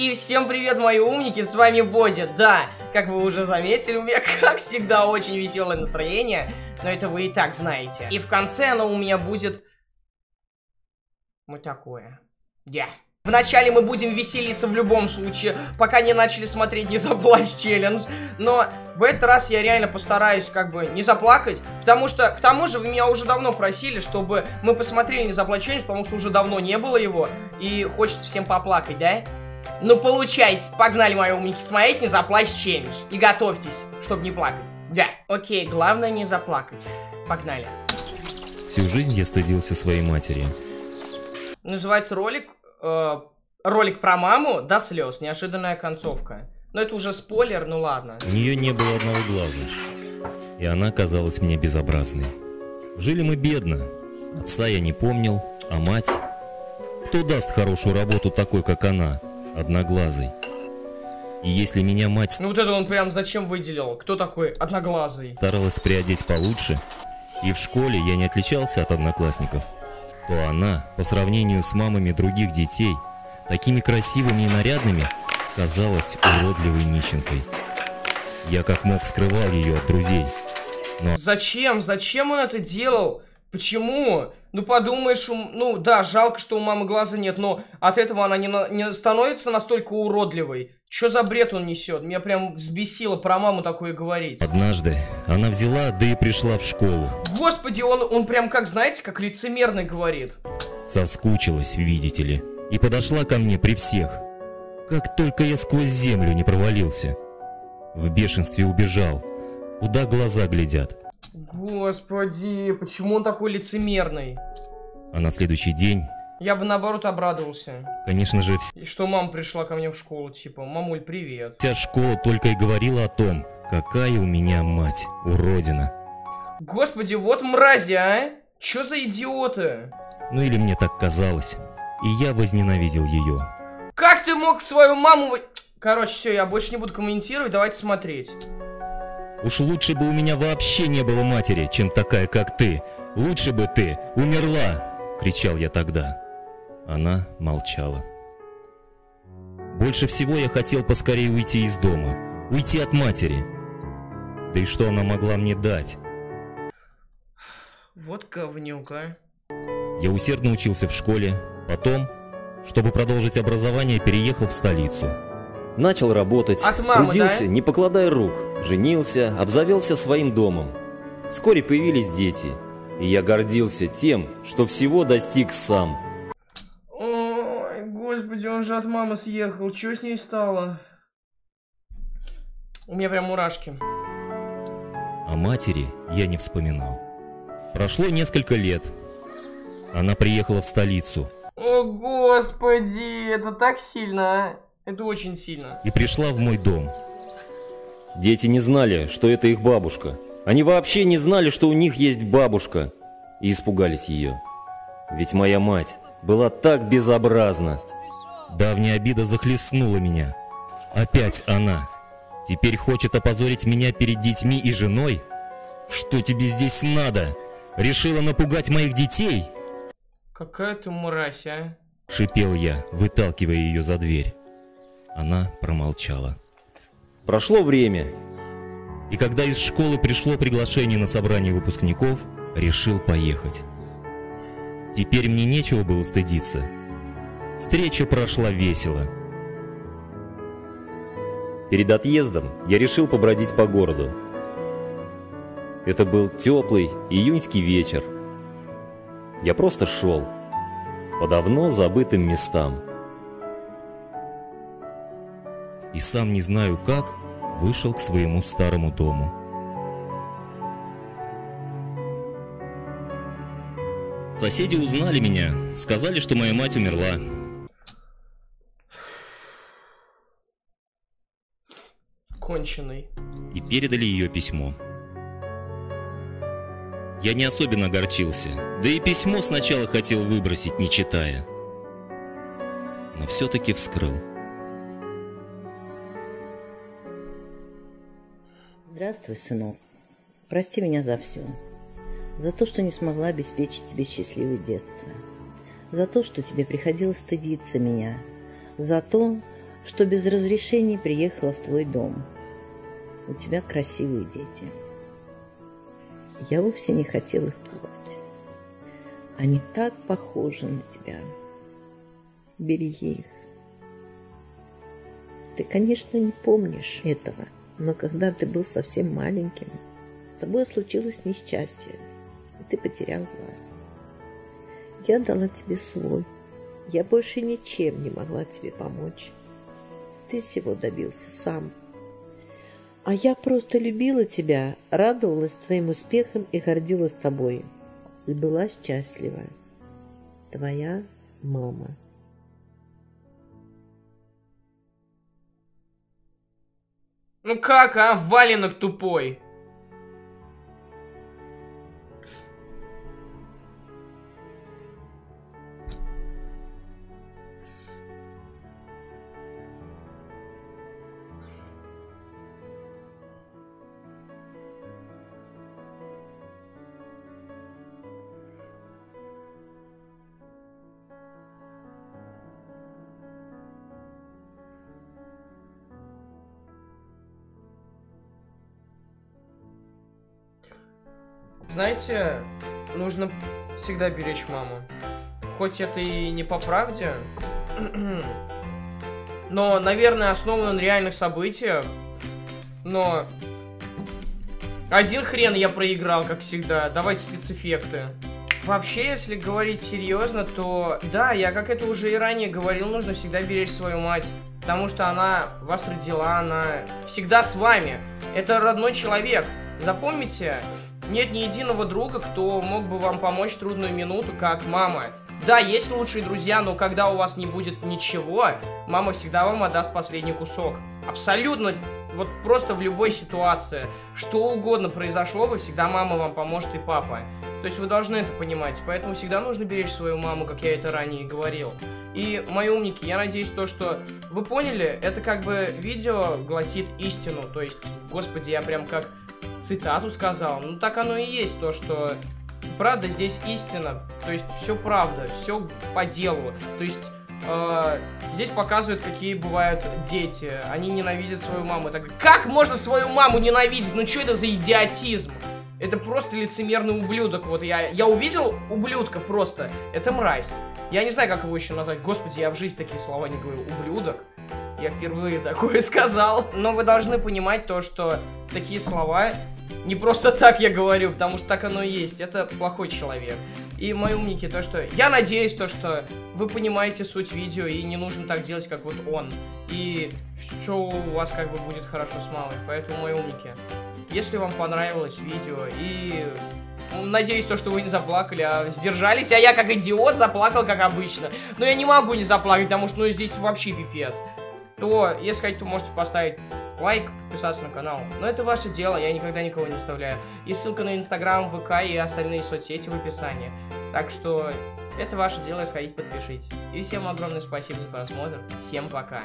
И всем привет, мои умники, с вами Боди. Да, как вы уже заметили, у меня, как всегда, очень веселое настроение, но это вы и так знаете. И в конце оно у меня будет... Вот такое. Я. Yeah. Вначале мы будем веселиться в любом случае, пока не начали смотреть «Не заплачь» челлендж. Но в этот раз я реально постараюсь как бы не заплакать, потому что, к тому же, вы меня уже давно просили, чтобы мы посмотрели «Не заплачь» челлендж, потому что уже давно не было его, и хочется всем поплакать, да? Ну, получайте, погнали, мои умники, смотреть «Не заплачь» челлендж. И готовьтесь, чтобы не плакать. Да, окей, главное не заплакать. Погнали. Всю жизнь я стыдился своей матери. Называется ролик э, ролик про маму до слез, неожиданная концовка. Но это уже спойлер, ну ладно. У нее не было одного глаза, и она казалась мне безобразной. Жили мы бедно, отца я не помнил, а мать... Кто даст хорошую работу такой, как она, одноглазый? И если меня мать... Ну вот это он прям зачем выделил? Кто такой одноглазый? Старалась приодеть получше, и в школе я не отличался от одноклассников то она, по сравнению с мамами других детей, такими красивыми и нарядными, казалась уродливой нищенкой. Я как мог скрывал ее от друзей. Но... Зачем? Зачем он это делал? Почему? Ну подумаешь, ну да, жалко, что у мамы глаза нет, но от этого она не, на... не становится настолько уродливой. Что за бред он несет? Меня прям взбесило про маму такое говорить. Однажды она взяла, да и пришла в школу. Господи, он, он прям как, знаете, как лицемерный говорит. Соскучилась, видите ли, и подошла ко мне при всех. Как только я сквозь землю не провалился. В бешенстве убежал. Куда глаза глядят? Господи, почему он такой лицемерный? А на следующий день я бы наоборот обрадовался. Конечно же, вс... И что мама пришла ко мне в школу, типа, мамуль, привет. Вся школа только и говорила о том, какая у меня мать, уродина. Господи, вот мрази, а? Чё за идиоты? Ну или мне так казалось. И я возненавидел ее. Как ты мог свою маму... Короче, все, я больше не буду комментировать, давайте смотреть. Уж лучше бы у меня вообще не было матери, чем такая, как ты. Лучше бы ты умерла, кричал я тогда. Она молчала. Больше всего я хотел поскорее уйти из дома, уйти от матери. Да и что она могла мне дать? Вот говнюк, а. Я усердно учился в школе, потом, чтобы продолжить образование, переехал в столицу. Начал работать, От мамы, трудился, да? не покладая рук, женился, обзавелся своим домом. Вскоре появились дети, и я гордился тем, что всего достиг сам. Ой, господи, он же от мамы съехал. Что с ней стало? У меня прям мурашки. О матери я не вспоминал. Прошло несколько лет. Она приехала в столицу. О, господи, это так сильно, а? Это очень сильно. И пришла в мой дом. Дети не знали, что это их бабушка. Они вообще не знали, что у них есть бабушка. И испугались ее. Ведь моя мать была так безобразна. Давняя обида захлестнула меня. Опять она. Теперь хочет опозорить меня перед детьми и женой? Что тебе здесь надо? Решила напугать моих детей? Какая ты мразь, а? Шипел я, выталкивая ее за дверь. Она промолчала. Прошло время. И когда из школы пришло приглашение на собрание выпускников, решил поехать. Теперь мне нечего было стыдиться. Встреча прошла весело. Перед отъездом я решил побродить по городу. Это был теплый июньский вечер. Я просто шел по давно забытым местам. И сам не знаю как, вышел к своему старому дому. Соседи узнали меня, сказали, что моя мать умерла. Конченый. И передали ее письмо. Я не особенно огорчился, да и письмо сначала хотел выбросить, не читая. Но все-таки вскрыл. Здравствуй, сынок. Прости меня за все. За то, что не смогла обеспечить тебе счастливое детство. За то, что тебе приходилось стыдиться меня. За то, что без разрешения приехала в твой дом. У тебя красивые дети. Я вовсе не хотел их пугать. Они так похожи на тебя. Береги их. Ты, конечно, не помнишь этого, но когда ты был совсем маленьким, с тобой случилось несчастье, и ты потерял глаз. Я дала тебе свой. Я больше ничем не могла тебе помочь. Ты всего добился сам. А я просто любила тебя, радовалась твоим успехам и гордилась тобой. И была счастлива. Твоя мама. Ну как, а, валенок тупой? Знаете, нужно всегда беречь маму. Хоть это и не по правде, но, наверное, основано на реальных событиях. Но один хрен я проиграл, как всегда. Давайте спецэффекты. Вообще, если говорить серьезно, то да, я как это уже и ранее говорил, нужно всегда беречь свою мать. Потому что она вас родила, она всегда с вами. Это родной человек. Запомните, нет ни единого друга, кто мог бы вам помочь в трудную минуту, как мама. Да, есть лучшие друзья, но когда у вас не будет ничего, мама всегда вам отдаст последний кусок. Абсолютно, вот просто в любой ситуации. Что угодно произошло бы, всегда мама вам поможет и папа. То есть вы должны это понимать, поэтому всегда нужно беречь свою маму, как я это ранее говорил. И, мои умники, я надеюсь то, что вы поняли, это как бы видео гласит истину, то есть, господи, я прям как цитату сказал. Ну, так оно и есть, то, что правда здесь истина. То есть, все правда, все по делу. То есть, э, здесь показывают, какие бывают дети. Они ненавидят свою маму. Так, как можно свою маму ненавидеть? Ну, что это за идиотизм? Это просто лицемерный ублюдок. Вот я, я увидел ублюдка просто. Это мразь. Я не знаю, как его еще назвать. Господи, я в жизни такие слова не говорю. Ублюдок. Я впервые такое сказал. Но вы должны понимать то, что такие слова не просто так я говорю, потому что так оно и есть. Это плохой человек. И мои умники, то что... Я надеюсь, то что вы понимаете суть видео, и не нужно так делать, как вот он. И все у вас как бы будет хорошо с мамой. Поэтому, мои умники, если вам понравилось видео, и... Ну, надеюсь, то, что вы не заплакали, а сдержались, а я как идиот заплакал, как обычно. Но я не могу не заплакать, потому что ну, здесь вообще пипец. То, если хотите, то можете поставить лайк, подписаться на канал. Но это ваше дело, я никогда никого не оставляю. Есть ссылка на Инстаграм, ВК и остальные соцсети в описании. Так что это ваше дело, сходить подпишитесь. И всем огромное спасибо за просмотр. Всем пока.